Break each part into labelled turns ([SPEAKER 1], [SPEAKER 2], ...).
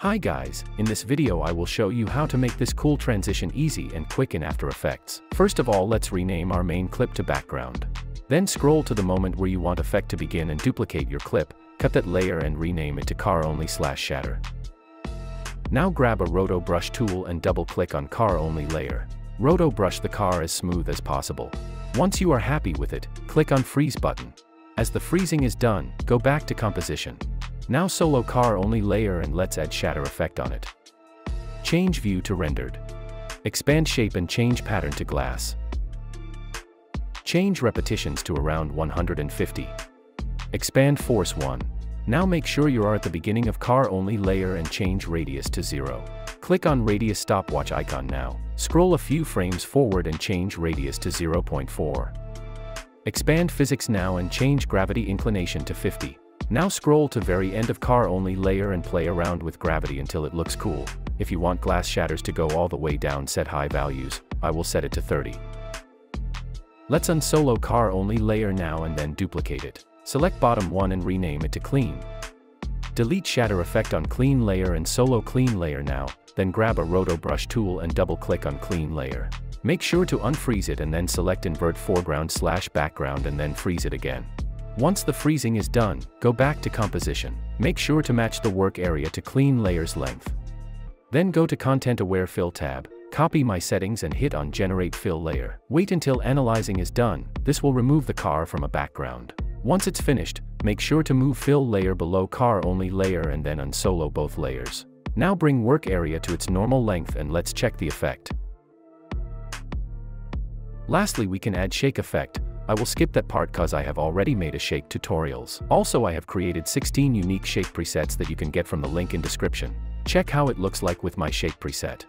[SPEAKER 1] Hi guys, in this video I will show you how to make this cool transition easy and quick in After Effects. First of all let's rename our main clip to background. Then scroll to the moment where you want effect to begin and duplicate your clip, cut that layer and rename it to car only slash shatter. Now grab a roto brush tool and double click on car only layer. Roto brush the car as smooth as possible. Once you are happy with it, click on freeze button. As the freezing is done, go back to composition. Now solo car only layer and let's add shatter effect on it. Change view to rendered. Expand shape and change pattern to glass. Change repetitions to around 150. Expand force 1. Now make sure you are at the beginning of car only layer and change radius to 0. Click on radius stopwatch icon now. Scroll a few frames forward and change radius to 0.4. Expand physics now and change gravity inclination to 50. Now scroll to very end of car only layer and play around with gravity until it looks cool. If you want glass shatters to go all the way down set high values, I will set it to 30. Let's unsolo car only layer now and then duplicate it. Select bottom one and rename it to clean. Delete shatter effect on clean layer and solo clean layer now, then grab a roto brush tool and double click on clean layer. Make sure to unfreeze it and then select invert foreground slash background and then freeze it again. Once the freezing is done, go back to composition. Make sure to match the work area to clean layer's length. Then go to Content Aware Fill tab, copy my settings and hit on Generate Fill Layer. Wait until analyzing is done, this will remove the car from a background. Once it's finished, make sure to move Fill Layer below Car Only layer and then unsolo both layers. Now bring work area to its normal length and let's check the effect. Lastly we can add shake effect, I will skip that part cause I have already made a shake tutorials. Also I have created 16 unique shake presets that you can get from the link in description. Check how it looks like with my shake preset.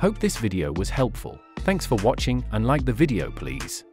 [SPEAKER 1] Hope this video was helpful. Thanks for watching and like the video please.